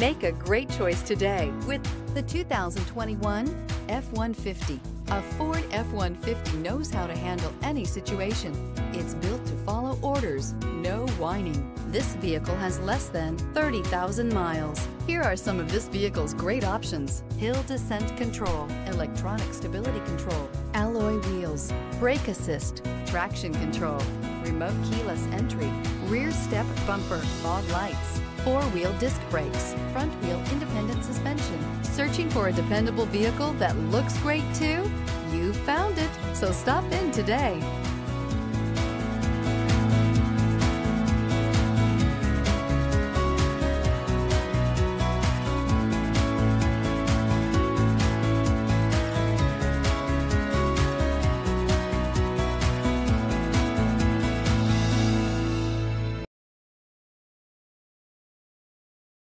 Make a great choice today with the 2021 F-150. A Ford F-150 knows how to handle any situation. It's built to follow orders, no whining. This vehicle has less than 30,000 miles. Here are some of this vehicle's great options. Hill descent control, electronic stability control, alloy wheels, brake assist, traction control, remote keyless entry, rear step bumper, fog lights, four-wheel disc brakes, front-wheel independent suspension. Searching for a dependable vehicle that looks great too? You found it, so stop in today.